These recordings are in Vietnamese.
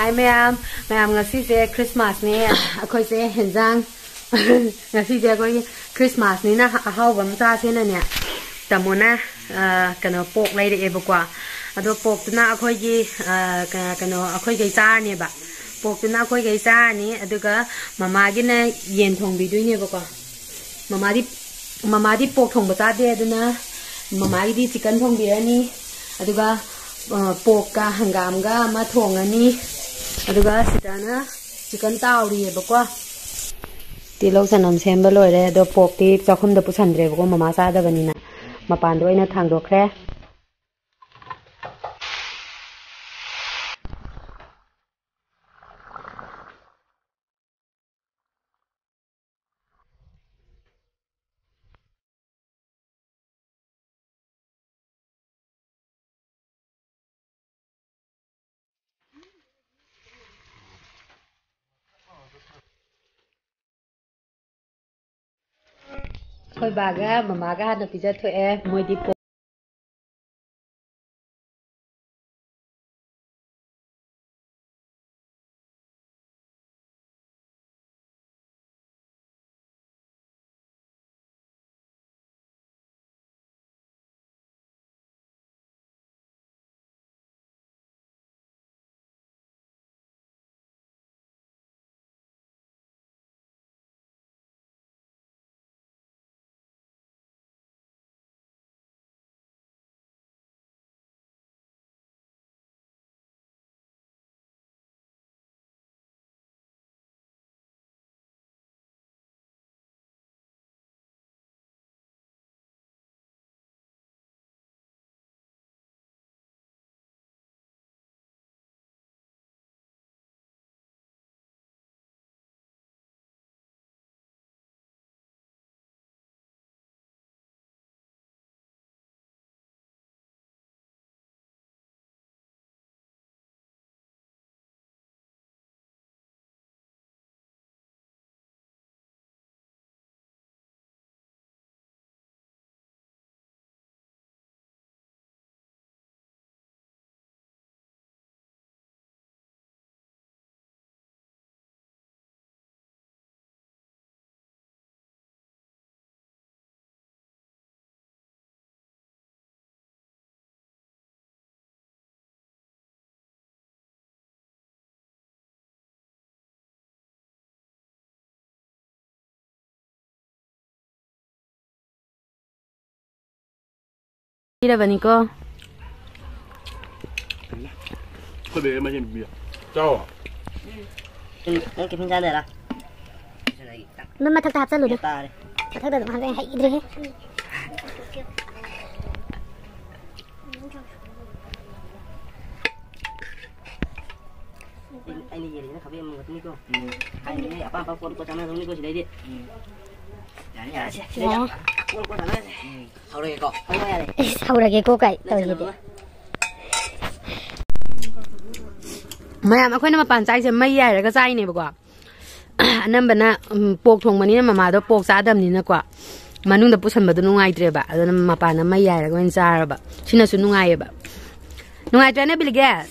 Hi ma'am, ma'am ngasi Christmas ni akhoi se henzang ngasi je koi Christmas ni na hau bam cha se na ne tamona kano pok lai de ba kwa ado pok na akhoi gi kano akhoi gi cha ni ba pok na akhoi gi cha ni aduga mama gi na yen thong bi dui ni ba kwa mama di mama di pok thong ba cha de aduna mama gi di chicken thong bi ani aduga pok ka hangam ga ma thong ani चिकन तावरीबको तिलौ सनम सेम लोरे पोक्ति चाखुम ममा चादबनी मपान khoi ba ga mama ga na pizza thoe moi di đi đâu vậy Nico? Thôi bé mà nhìn bìa. Chào à? Ừ, em kịp ra đây là. Nó mà thật thật ra luôn. Thật thật ra hắn hãy đi đấy, Anh đi gì nó khắp em một Nico. Anh đi apa apa pun kau sama Nico sini đi. Ừ. Jangan ya. साउराकेको काई तौले ꯃꯌꯥꯝ ꯑꯩꯈꯣꯏꯅ ꯃꯄꯥꯟ ꯆꯥꯏꯁꯦ ꯃꯩ ꯌꯥꯏꯔꯒ ꯆꯥꯏꯅꯦꯕꯀꯣ ꯑꯅꯝꯕꯅ ꯄꯣꯛ ꯊꯣꯡꯕꯅꯤꯅ ꯃꯃꯥꯗꯣ ꯄꯣꯛ ꯆꯥꯗꯕꯅꯤꯅꯀꯣ ꯃꯅꯨꯡꯗ ꯄꯨꯁꯟꯕꯗꯣ ꯅꯨꯡꯉꯥꯏꯇ꯭ꯔꯦꯕ ꯑꯗꯨꯅ ꯃꯄꯥꯟꯗ ꯃꯩ ꯌꯥꯏꯔꯒ ꯑꯣꯏꯅ ꯆꯥꯔꯕ ꯁꯤꯅꯁꯨ ꯅꯨꯡꯉꯥꯏꯌꯦꯕ ꯅꯨꯡꯉꯥꯏꯇ꯭ꯔꯅꯦ ꯕꯤꯂꯤꯒꯦꯁ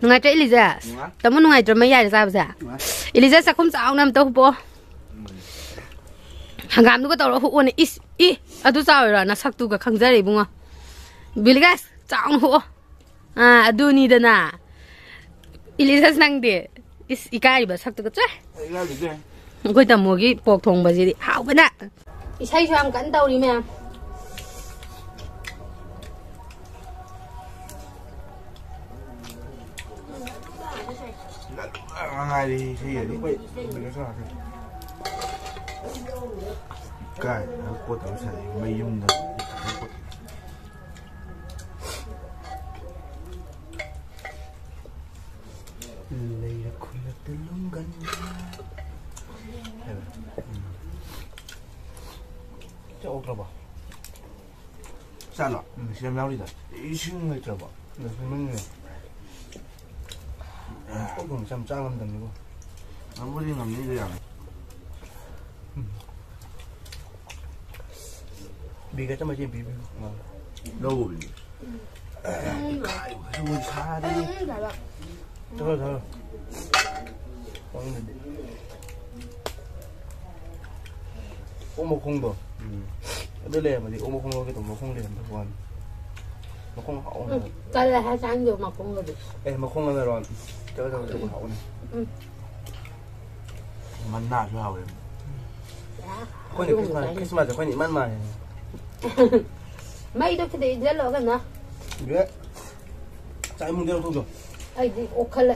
ꯅꯨꯡꯉꯥꯏꯇ꯭ꯔꯦ ꯏꯂꯤꯖꯦꯁ ꯇꯥꯃꯣ ꯅꯨꯡꯉꯥꯏꯇ꯭ꯔ ꯃꯩ ꯌꯥꯏꯔ ꯆꯥꯕꯁꯦ ꯏꯂꯤꯖꯦꯁ ꯆꯥꯛꯈꯨꯝ ꯆꯥꯎꯅ ꯑꯝꯇ ꯍꯨꯄꯣ ꯍꯪꯒꯥꯝꯗꯨꯒ ꯇꯧꯔ ꯍꯨꯛꯑꯣꯅꯦ ꯏꯁ ꯏ ꯑꯗꯨ ꯆꯥꯎꯔꯣ ꯅꯁꯛꯇꯨꯒ ꯈꯪꯖꯔꯦ ꯏꯕꯨꯡꯉꯣ ꯕꯤꯂꯤꯒꯦꯁ ꯆꯥꯎꯅ ꯍꯨꯛꯑꯣ ꯑꯥ ꯑꯗꯨꯅꯤꯗꯅ ꯏꯂꯤꯖꯦꯁ ꯅꯪꯗꯤ ꯏꯁ ꯏꯀꯥꯏꯔꯤꯕ ꯁꯛꯇꯨꯒ ꯆꯦ Ay, ra gì thế? ꯑꯩꯈꯣꯏ ꯇꯥꯃꯣꯒꯤ ꯄꯣꯛ ꯊꯣꯡꯕꯁꯤꯗꯤ ꯍꯥꯎꯕꯅ ꯏꯁꯩꯁꯨ ꯌꯥꯝ ꯀꯟꯅ ꯇꯧꯔꯤ ꯃꯌꯥꯝ 盖，然后锅倒菜来，没用的，累了，困了，干净。吧？嗯。这 OK 了吧？散了，嗯，先瞄你的，一千个吧？那什么的。不能这么炸，那么那个，那不那么一个样？ 비가 좀 맞으면 비비고 너무 비비 우리 살이 저거 저거 먹는데 오목콩도 đó đây mà thì ôm không lâu cái tổng nó không liền được còn nó không hậu này. Ừ, đây là hai sáng giờ mà không được em mà không ăn rồi. Cho cho ừ. cho hậu này. Mắn nà cho hậu này. Có những cái mà cái mà thì có những mắn mà 买一刀去得一刀干哪？你，再弄点土豆。哎，你我看了。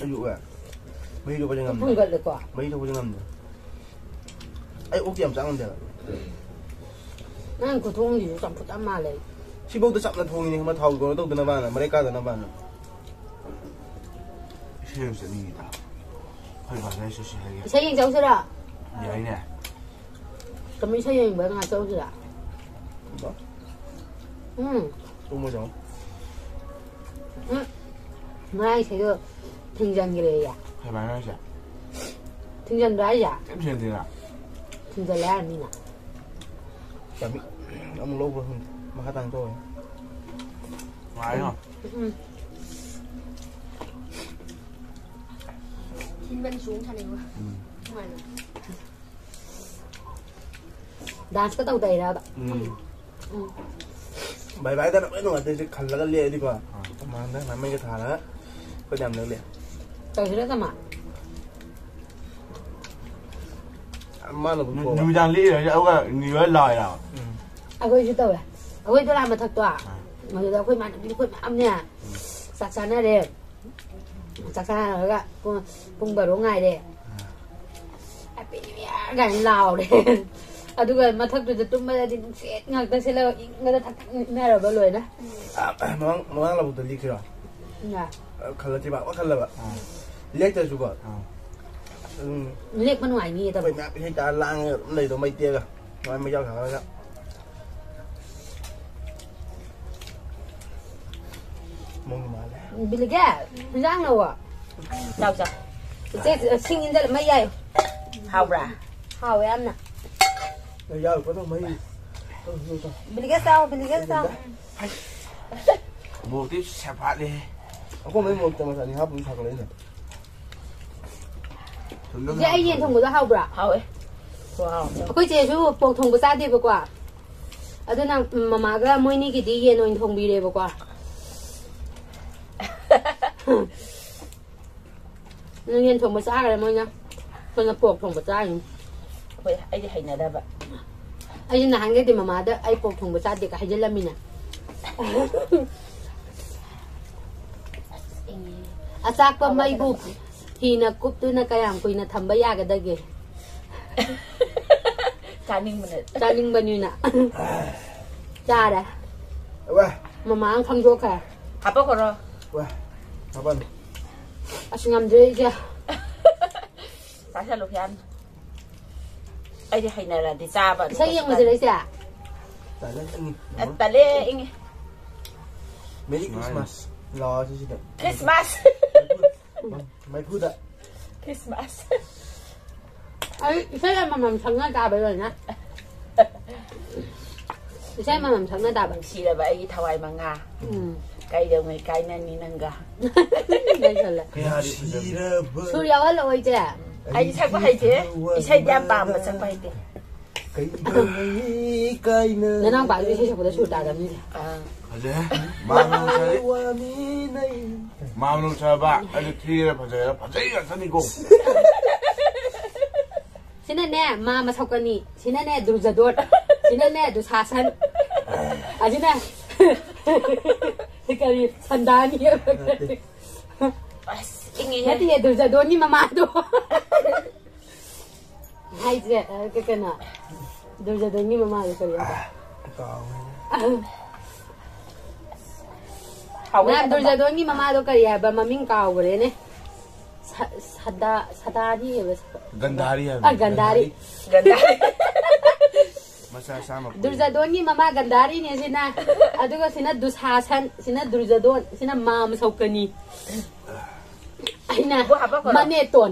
哎呦喂，买一刀不行啊？不干了，哥。买一刀不？哎，我点涨了点了。那个桶里就们不涨？都涨？他妈掏都办了，没得干的那办了。谁有生意的？快把那些事情。谁赢走出来？你呢？ 점이 여 뭐가 저기다. 뭐? 응. 또 뭐죠? 응. 나이 제가 등장기래야. 해 말하자. 등장 나야. 잠시 안 되나? 등장 나야 니나. 잠이 너무 로브 한 마하당 줘. 와요. 응. 김만 좋은 차례고. 응. 정말로. 나한테 따고 다니라다. 음. 음. bài bài ta nói là tôi khẩn là cái liệt đi mà. Mà nó làm mấy cái thà đó. Có nhầm được liệt tôi thấy đó mà? Mà là cũng như đang lý rồi ông là như ấy lời nào? Ừ. À quên chứ tôi à? à? Quên tôi làm mà thật tỏa à. mà người ta quên mà quên mà âm nha. Ừ. Sạc sàn ra đi sạc sàn rồi cả cùng cùng bờ đố ngày đi cái lao đi aduga mathak tu tu ma di set ngak ta sela ngada thak na ra ba loi na mang mang la bu tu likhi ra na khala ti ba wa khala ba lek ta su ko lek man wai ni ta ba na hi ta lang lai do mai tia ga mai mai yau ka ga mong ma le biliga rang lo wa chào chào chị xin in ra là mấy giây hào ra hào em nè bây giờ có đâu mấy bili يلا كده ما بالقسا بالقسا bố tiếp xẹp hạt đi. Có mấy một tầm sản hấp thật lên rồi. Dạ ai nhìn thùng của ta hao bra hao ấy. Cô chị chú bộ thùng của ta đi vừa qua. À, Ở đây nào? mà mà cái mỗi ní cái đi yên rồi thùng bì đi vừa qua. Nên thùng của ta cái mỗi nhá còn là bộ thùng của ta vậy ai đi hay này đó vậy. ꯑꯩ ꯅꯍꯥꯟꯒꯩꯗꯤ ꯃꯃꯥꯗ ꯑꯩ ꯄꯣꯛ ꯊꯣꯡꯕ ꯆꯥꯗꯦꯒ ꯍꯥꯏꯖꯤꯜꯂꯝꯃꯤꯅ ꯑꯆꯥꯛꯄ ꯃꯩꯕꯨ ꯍꯤꯅ ꯀꯨꯞꯇꯨꯅ ꯀꯌꯥꯝ ꯀꯨꯏꯅ ꯊꯝꯕ ꯌꯥꯒꯗꯒꯦ ꯆꯥꯅꯤꯡꯕꯅ ꯆꯥꯅꯤꯡꯕꯅꯤꯅ ꯆꯥꯔꯦ ꯃꯃꯥ ꯑꯃ ꯈꯪꯗꯣꯛꯈ꯭ꯔꯦ ꯍꯥꯄꯛꯈ꯭ꯔꯣ ꯍꯥꯄꯅꯤ ꯑꯁ ꯉꯝꯗ꯭ꯔꯦ ꯏꯆꯦ ꯆꯥꯁꯜꯂꯨ ꯌꯥꯝꯅ ꯑꯩꯗꯤ ꯍꯩꯅꯔꯗꯤ ꯆꯥꯕ ꯁꯛ ꯌꯦꯡꯕꯁꯦ ꯂꯩꯁꯦ ꯇꯜꯂꯦ ꯏꯪꯉꯦ ꯃꯦꯔꯤ ꯈ꯭ꯔꯤꯁꯃꯥꯁ ꯂꯥꯛꯑꯣ ꯁꯤꯁꯤꯗ ꯈ꯭ꯔꯤꯁꯃꯥꯁ ꯃꯩꯐꯨꯗ ꯈ꯭ꯔꯤꯁꯃꯥꯁ ꯑꯩ ꯏꯁꯩ ꯑꯃꯃꯝ ꯁꯪꯅ ꯇꯥꯕꯩ ꯑꯣꯏꯅ ꯏꯁꯩ ꯑꯃꯃꯝ ꯁꯪꯅ ꯇꯥꯕ ꯁꯤꯔꯕ ꯑꯩꯒꯤ ꯊꯋꯥꯏ ꯃꯉꯥ ꯎꯝ ꯀꯩꯗꯧꯉꯩ ꯀꯥꯏꯅꯅꯤ ꯅꯪꯒ ꯁꯨꯔ ꯌꯥꯎꯍꯜꯂꯛꯑꯣ ꯏꯆꯦ ai sai quá hay thế? Ai sai giam bà mà sai quá hay thế. Nên ông bảo như thế của tôi sụt đà làm như thế. Hãy subscribe cho kênh Ghiền Mì Gõ Để không bỏ lỡ những video hấp dẫn Sinane ma nè? sokani sinane durjador sinane dusasan ajina tikari sandani ya Ingat ya durjador ni mama tu ꯍꯥꯏꯁꯦ ꯀꯩꯅꯣ ꯗꯨꯔꯖꯗꯣꯟꯒꯤ ꯃꯃꯥꯗ ꯀꯔꯤ ꯅꯪ ꯗꯨꯔꯖꯗꯣꯟꯒꯤ ꯃꯃꯥꯗꯣ ꯀꯔꯤ ꯍꯥꯏꯕ ꯃꯃꯤꯡ ꯀꯥꯎꯈ꯭ꯔꯦꯅꯦ ꯁꯗꯥ ꯁꯗꯥꯗꯤ ꯍꯥꯏꯕ ꯒꯟꯙꯥꯔꯤ ꯍꯥꯏꯕ ꯒꯟꯙꯥꯔꯤ ꯒꯟꯙꯥꯔꯤ दुर्जदोन ममा गंधारी ने सिना दुशासन सिना दुर्जदोन सिना माम सौकनी मने तोन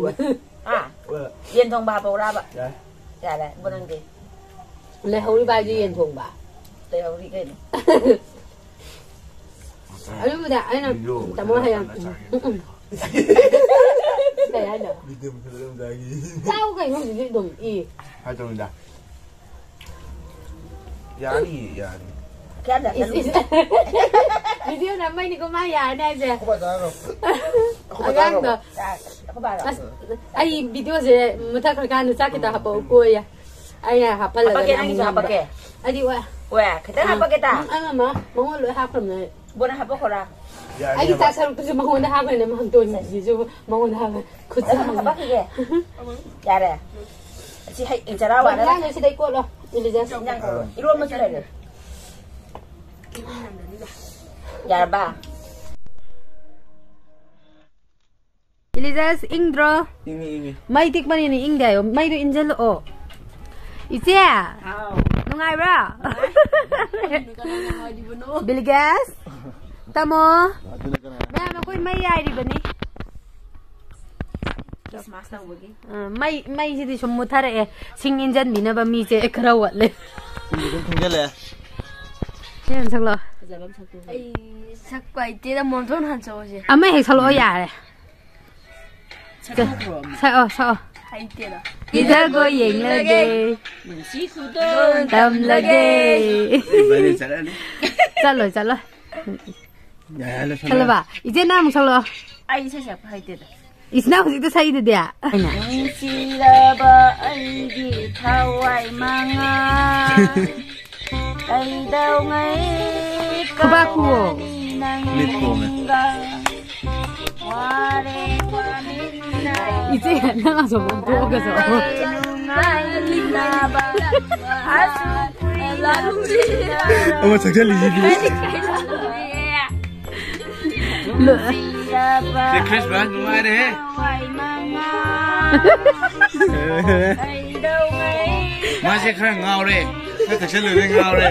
Yên thùng bà bầu ra bà. Dạ. Dạ đấy, bữa ăn gì? Lấy hầu đi bà gì yên thùng bà. Lấy hầu đi cái Ayo udah, ayo kita mau yang. Saya ada. Video belum lagi. Tahu kan mau jadi dong i. Ayo udah. Yani, gì Kada. Video namanya hindi ko ya siya. Ako ba taro? Ako ba taro? Ako ba taro? Ay, video siya, muta sa kita hapa uko ya. Ay, hapa lang. Hapa kita, hapa kita. Adi, wa. Wa, kita hapa kita. Ang mama, mga lo hapa na. Buna hapa ko. Ay, kita sa kusa mahuna hapa na mahantun. Jisu, mahuna hapa. Kusa mahuna. Hapa kita. Yara. Si hay, injarawa na. Si day lo. Ilijan. Iruwa mo sila. Iruwa. Yarba. Ilizas ingdro. Ingi ingi. May tikman yun ing dayo. May do injalo o. Itya. Nungay bra. Biligas. Tamo. Ba ma koy may yari ba ni? May may jidi shummuthar e sing injan bina ba mi je ekraw wale. Sing injan thungjale. Chen sagla. ꯐꯖꯕ ꯑꯃ ꯁꯛꯇꯣ ꯑꯩ ꯁꯛꯄ ꯍꯩꯇꯦꯗ ꯃꯣꯟꯊꯣꯟ ꯍꯟꯆꯧꯁꯦ ꯑꯃ ꯍꯦꯛ ꯁꯛꯂꯛꯑꯣ ꯌꯥꯔꯦ ꯁꯛꯑꯣ ꯁꯛꯑꯣ ꯍꯩꯇꯦꯗ ꯏꯗꯒꯣ ꯌꯦꯡꯂꯒꯦ ꯅꯨꯡꯁꯤ ꯈꯨꯗꯣꯟ ꯇꯝꯂꯒꯦ ꯆꯠꯂꯣ ꯆꯠꯂꯣ ꯈꯜꯂꯕ ꯏꯆꯦ ꯅꯪ ꯑꯃꯨꯛ ꯁꯛꯂꯛꯑꯣ ꯑꯩ ꯏꯁꯩ ꯁꯛꯄ ꯍꯩꯇꯦꯗ ꯏꯁꯅꯥ ꯍꯧꯖꯤꯛꯇ ꯁꯛꯏꯗꯨꯗꯤ ꯑꯩꯅ ꯅꯨꯡꯁꯤꯔꯕ ꯑꯩꯒꯤ ꯊꯋꯥꯏ ꯃꯉꯥ ꯀꯩꯗꯧꯉꯩ 可把苦哦，没苦没。你这人那什么多个什么？我直接离离。乐。这开始玩弄爱的。妈，这开始熬嘞，那可是有点熬嘞。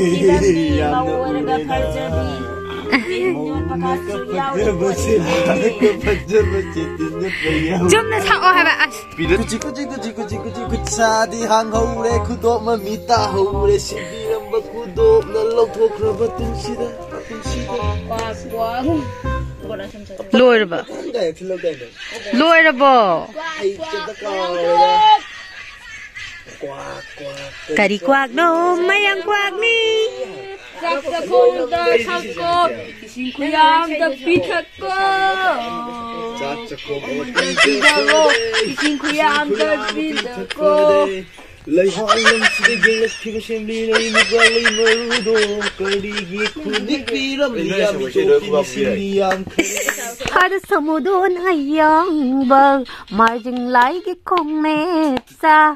Jom na sao hai bạn Pira kuchi kuchi kuchi kuchi kuchi kucha di hang hau re khu do ma mi ta hau re si bi ram ba khu do na lok thok ra ba tum si da tum si da loi ra ba loi ra ba Cả đi quạc đâu, mấy ăn quạc đi. Quạc ta không ta thắc cô, xin quý ăn thắc cô. Xin ta cô, xin quý ăn ta bị thắc cô. Lấy hỏi lâm lấy mục ra lấy mơ rù đồ Cởi đi ghê khu nick bì râm lì à mì chô kinh xin đi ăn Hãy subscribe cho kênh Ghiền Mì Gõ Để không bỏ lỡ những video hấp dẫn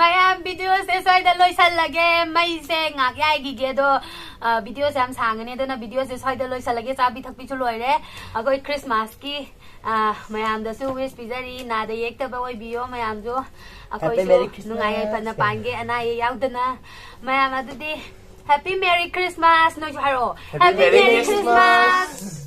ꯃꯌꯥꯝ ꯚꯤꯗꯤꯑꯣꯁꯦ ꯁ꯭ꯋꯥꯏꯗ ꯂꯣꯏꯁꯜꯂꯒꯦ ꯃꯩꯁꯦ ꯉꯥꯛ ꯌꯥꯏꯈꯤꯒꯦ ꯑꯗꯣ ꯑ, ꯚꯤꯗꯤꯑꯣꯁꯦ ꯌꯥꯝ ꯁꯥꯡꯒꯅꯤ ꯑꯗꯨꯅ ꯚꯤꯗꯤꯑꯣꯁꯦ ꯁ꯭ꯋꯥꯏꯗ ꯂꯣꯏꯁꯜꯂꯒꯦ ꯆꯥꯕꯤ ꯊꯛꯄꯤꯁꯨ ꯂꯣꯏꯔꯦ ꯑꯩꯈꯣꯏ ꯈ꯭ꯔꯤꯁꯃꯥꯁꯀꯤ ꯑ, ꯃꯌꯥꯝꯗꯁꯨ ꯋꯤꯁ ꯄꯤꯖꯔꯤ ꯅꯥꯗ ꯌꯦꯛꯇꯕ ꯑꯣꯏꯕꯤꯌꯣ ꯃꯌꯥꯝꯁꯨ ꯑꯩꯈꯣꯏꯁꯨ ꯅꯨꯡꯉꯥꯏ ꯌꯥꯏꯐꯅ ꯄꯥꯟꯒꯦ ꯑꯅꯥ ꯑꯌꯦꯛ ꯌꯥꯎꯗꯅ ꯃꯌꯥꯝ ꯑꯗꯨꯗꯤ ꯍꯦꯄꯤ ꯃꯦꯔꯤ ꯈ꯭ꯔꯤꯁꯃꯥꯁ ꯅꯣꯏꯁꯨ ꯍꯥꯏꯔꯛꯑꯣ ꯍꯦꯄꯤ ꯃꯦꯔꯤ ꯈ꯭ꯔꯤꯁꯃꯥꯁ